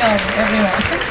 Rowan everywhere. everyone.